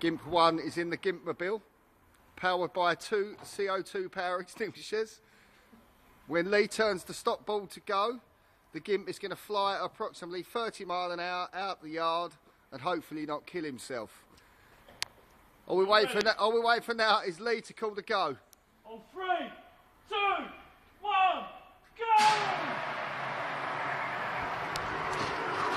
GIMP 1 is in the GIMP mobile, powered by two CO2 power extinguishers. When Lee turns the stop ball to go, the GIMP is going to fly at approximately 30 mile an hour out the yard and hopefully not kill himself. All we wait for, all we wait for now is Lee to call the go. Oh, Three.